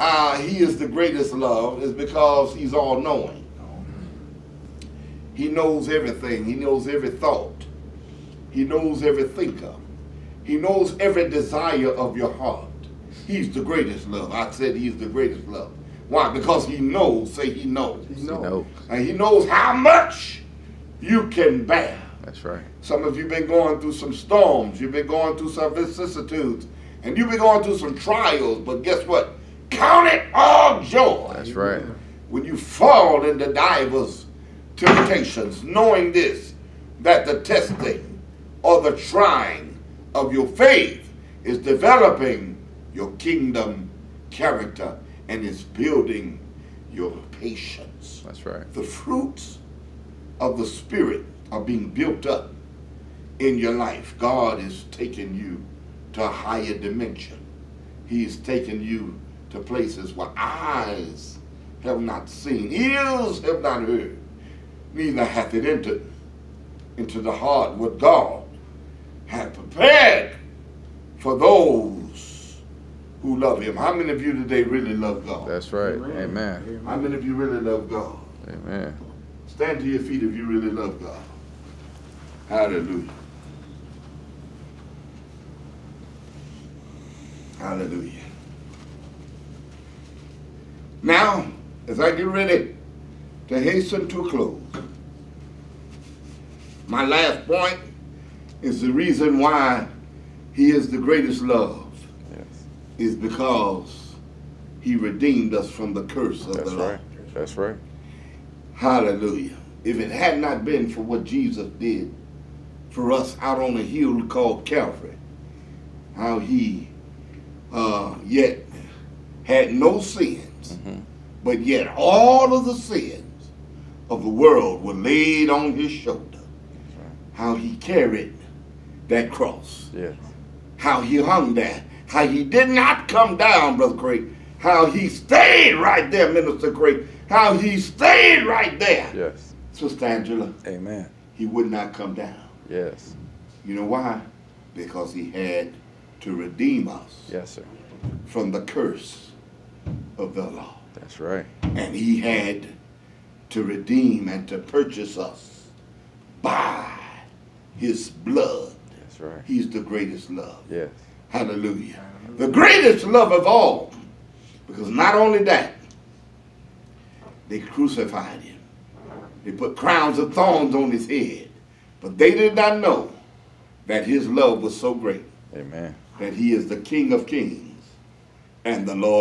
uh, he is the greatest love is because he's all knowing. He knows everything. He knows every thought. He knows every thinker. He knows every desire of your heart. He's the greatest love. I said he's the greatest love. Why? Because he knows, say he knows. He knows. And he knows how much you can bear. That's right. Some of you been going through some storms. You've been going through some vicissitudes. And you've been going through some trials. But guess what? Count it all joy. That's right. When you fall into divers temptations, knowing this, that the testing or the trying of your faith is developing your kingdom character and is building your patience. That's right. The fruits of the Spirit are being built up in your life. God is taking you to a higher dimension. He is taking you to places where eyes have not seen, ears have not heard, neither hath it entered into the heart what God had prepared for those who love him. How many of you today really love God? That's right. Amen. Amen. How many of you really love God? Amen. Stand to your feet if you really love God. Hallelujah. Hallelujah. Now, as I get ready to hasten to a close, my last point is the reason why he is the greatest love Yes. is because he redeemed us from the curse of That's the law. right. That's right. Hallelujah. If it had not been for what Jesus did for us out on a hill called Calvary, how he uh, yet had no Mhm. But yet all of the sins of the world were laid on his shoulder. How he carried that cross, Yes. how he hung there, how he did not come down, Brother Craig, how he stayed right there, Minister Craig, how he stayed right there. Yes. Sister Angela, Amen. he would not come down. Yes. You know why? Because he had to redeem us Yes, sir. from the curse of the law. That's right. And he had to redeem and to purchase us by his blood. That's right. He's the greatest love. Yes. Hallelujah. The greatest love of all. Because not only that, they crucified him. They put crowns of thorns on his head. But they did not know that his love was so great Amen. that he is the King of kings and the Lord